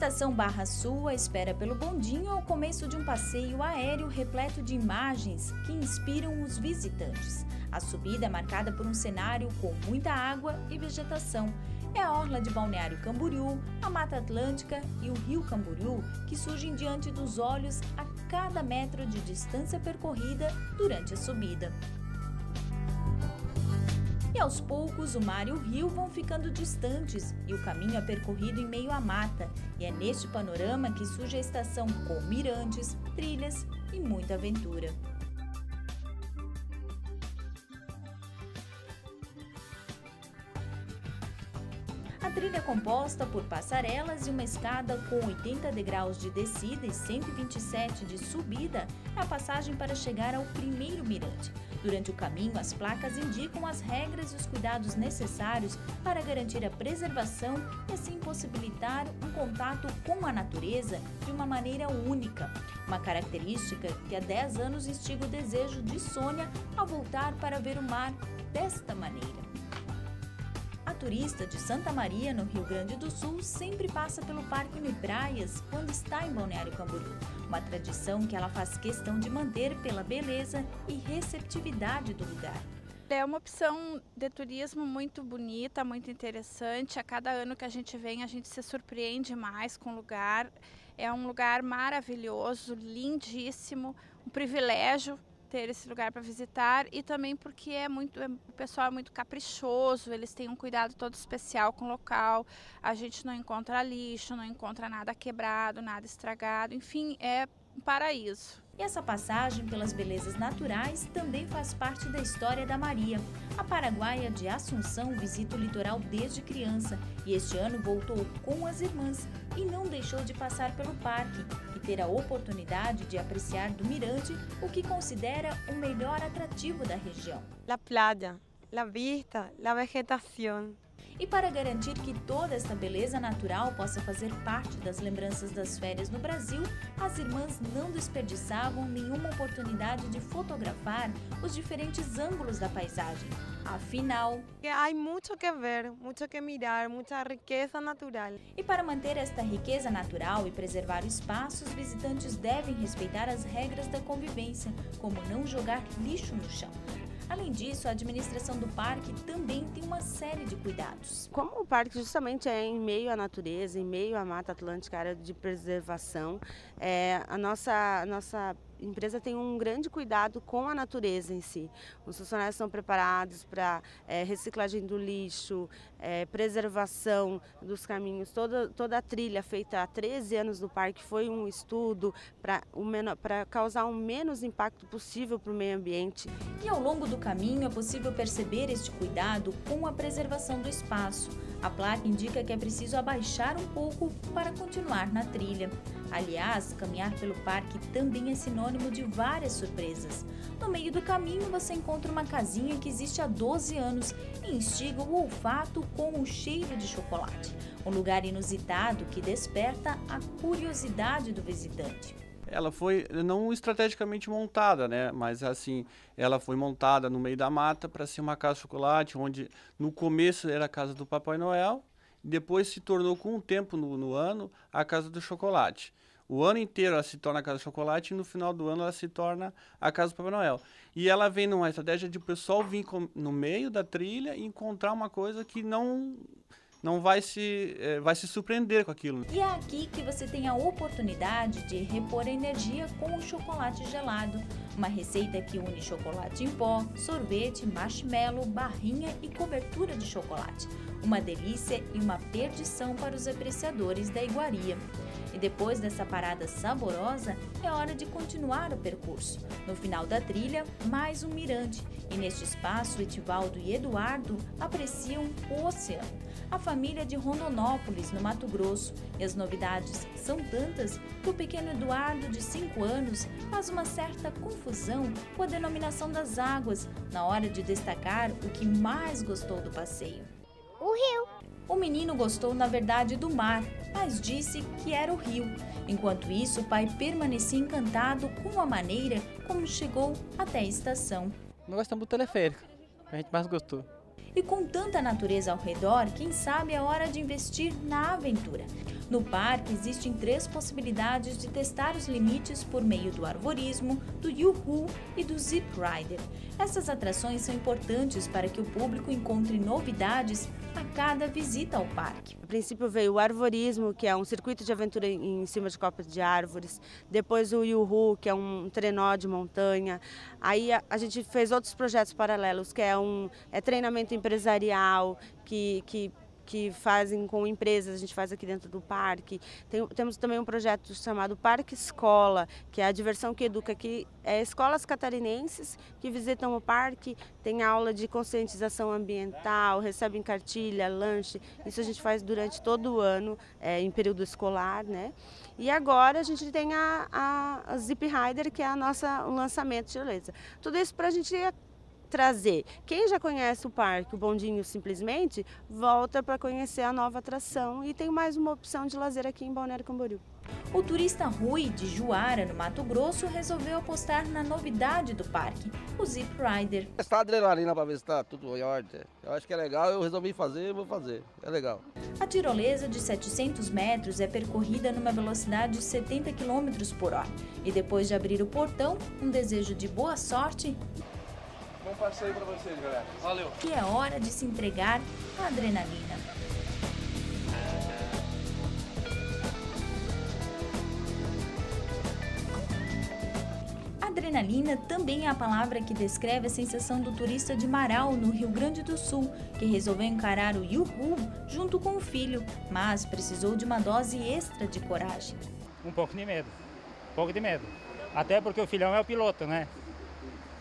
estação Barra Sul, espera pelo bondinho é o começo de um passeio aéreo repleto de imagens que inspiram os visitantes. A subida é marcada por um cenário com muita água e vegetação. É a orla de Balneário Camboriú, a Mata Atlântica e o Rio Camboriú que surgem diante dos olhos a cada metro de distância percorrida durante a subida. Aos poucos, o mar e o rio vão ficando distantes e o caminho é percorrido em meio à mata. E é neste panorama que surge a estação com mirantes, trilhas e muita aventura. A trilha é composta por passarelas e uma escada com 80 degraus de descida e 127 de subida é a passagem para chegar ao primeiro mirante. Durante o caminho, as placas indicam as regras e os cuidados necessários para garantir a preservação e assim possibilitar um contato com a natureza de uma maneira única. Uma característica que há 10 anos instiga o desejo de Sônia a voltar para ver o mar desta maneira. Turista de Santa Maria, no Rio Grande do Sul, sempre passa pelo Parque Unipraias quando está em Balneário Camboriú. Uma tradição que ela faz questão de manter pela beleza e receptividade do lugar. É uma opção de turismo muito bonita, muito interessante. A cada ano que a gente vem, a gente se surpreende mais com o lugar. É um lugar maravilhoso, lindíssimo, um privilégio ter esse lugar para visitar e também porque é muito, é, o pessoal é muito caprichoso, eles têm um cuidado todo especial com o local. A gente não encontra lixo, não encontra nada quebrado, nada estragado, enfim, é um paraíso. E essa passagem pelas belezas naturais também faz parte da história da Maria. A paraguaia de Assunção visita o litoral desde criança e este ano voltou com as irmãs e não deixou de passar pelo parque e ter a oportunidade de apreciar do mirante o que considera o melhor atrativo da região. A praia, a vista, a vegetação. E para garantir que toda esta beleza natural possa fazer parte das lembranças das férias no Brasil, as irmãs não desperdiçavam nenhuma oportunidade de fotografar os diferentes ângulos da paisagem. Afinal, há muito que ver, muito que mirar, muita riqueza natural. E para manter esta riqueza natural e preservar o espaço, os visitantes devem respeitar as regras da convivência, como não jogar lixo no chão. Além disso, a administração do parque também tem uma série de cuidados. Como o parque justamente é em meio à natureza, em meio à Mata Atlântica, área de preservação, é, a nossa, a nossa empresa tem um grande cuidado com a natureza em si. Os funcionários estão preparados para é, reciclagem do lixo, é, preservação dos caminhos. Toda, toda a trilha feita há 13 anos no parque foi um estudo para causar o menos impacto possível para o meio ambiente. E ao longo do caminho é possível perceber este cuidado com a preservação do espaço. A placa indica que é preciso abaixar um pouco para continuar na trilha. Aliás, caminhar pelo parque também é sinônimo de várias surpresas. No meio do caminho você encontra uma casinha que existe há 12 anos e instiga o olfato com o cheiro de chocolate. Um lugar inusitado que desperta a curiosidade do visitante ela foi não estrategicamente montada, né? Mas assim, ela foi montada no meio da mata para ser uma casa de chocolate, onde no começo era a casa do Papai Noel, depois se tornou com o tempo no, no ano a casa do chocolate. O ano inteiro ela se torna a Casa do Chocolate e no final do ano ela se torna a Casa do Papai Noel. E ela vem numa estratégia de o pessoal vir no meio da trilha e encontrar uma coisa que não não vai se, é, vai se surpreender com aquilo. E é aqui que você tem a oportunidade de repor energia com o chocolate gelado. Uma receita que une chocolate em pó, sorvete, marshmallow, barrinha e cobertura de chocolate. Uma delícia e uma perdição para os apreciadores da iguaria. E depois dessa parada saborosa, é hora de continuar o percurso. No final da trilha, mais um mirante. E neste espaço, Etivaldo e Eduardo apreciam o oceano. A família de Rondonópolis, no Mato Grosso. E as novidades são tantas que o pequeno Eduardo, de 5 anos, faz uma certa confusão com a denominação das águas na hora de destacar o que mais gostou do passeio. O rio. O menino gostou, na verdade, do mar, mas disse que era o rio. Enquanto isso, o pai permanecia encantado com a maneira como chegou até a estação. Nós gostamos do teleférico, a gente mais gostou. E com tanta natureza ao redor, quem sabe é hora de investir na aventura. No parque existem três possibilidades de testar os limites por meio do arvorismo, do Yoo-Hoo e do Zip Rider. Essas atrações são importantes para que o público encontre novidades a cada visita ao parque. A princípio veio o arvorismo, que é um circuito de aventura em cima de copas de árvores. Depois o Yuhu, que é um trenó de montanha. Aí a, a gente fez outros projetos paralelos, que é um é treinamento empresarial, que, que que fazem com empresas, a gente faz aqui dentro do parque. Tem, temos também um projeto chamado Parque Escola, que é a diversão que educa, que é escolas catarinenses que visitam o parque, tem aula de conscientização ambiental, recebem cartilha, lanche. Isso a gente faz durante todo o ano, é, em período escolar, né? E agora a gente tem a, a, a Zip Rider, que é a nossa, o lançamento de beleza. Tudo isso para a gente trazer. Quem já conhece o parque, o Bondinho simplesmente, volta para conhecer a nova atração e tem mais uma opção de lazer aqui em Balneário Camboriú. O turista Rui, de Juara, no Mato Grosso, resolveu apostar na novidade do parque, o Zip Rider. Testar a adrenalina para ver se está tudo em ordem. Eu acho que é legal, eu resolvi fazer, vou fazer. É legal. A tirolesa de 700 metros é percorrida numa velocidade de 70 km por hora. E depois de abrir o portão, um desejo de boa sorte Bom passeio para vocês, galera. Valeu. E é hora de se entregar à adrenalina. Adrenalina também é a palavra que descreve a sensação do turista de Marau, no Rio Grande do Sul, que resolveu encarar o Yuhu junto com o filho, mas precisou de uma dose extra de coragem. Um pouco de medo, um pouco de medo. Até porque o filhão é o piloto, né?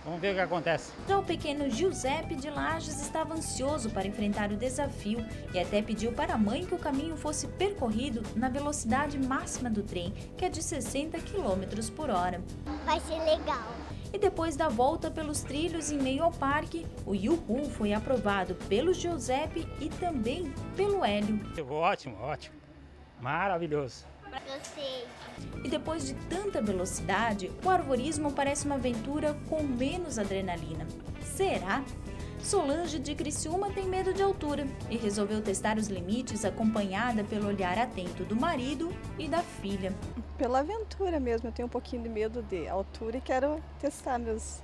Vamos ver o que acontece. Já o pequeno Giuseppe de Lages estava ansioso para enfrentar o desafio e até pediu para a mãe que o caminho fosse percorrido na velocidade máxima do trem, que é de 60 km por hora. Vai ser legal. E depois da volta pelos trilhos em meio ao parque, o Yuhu foi aprovado pelo Giuseppe e também pelo Hélio. Ótimo, ótimo. Maravilhoso. Gostei. E depois de tanta velocidade, o arvorismo parece uma aventura com menos adrenalina. Será? Solange de Criciúma tem medo de altura e resolveu testar os limites acompanhada pelo olhar atento do marido e da filha. Pela aventura mesmo, eu tenho um pouquinho de medo de altura e quero testar meus,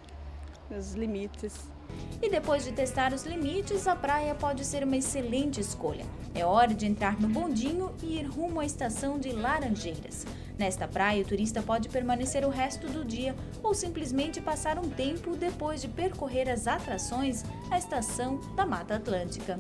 meus limites. E depois de testar os limites, a praia pode ser uma excelente escolha. É hora de entrar no bondinho e ir rumo à estação de Laranjeiras. Nesta praia, o turista pode permanecer o resto do dia ou simplesmente passar um tempo depois de percorrer as atrações à estação da Mata Atlântica.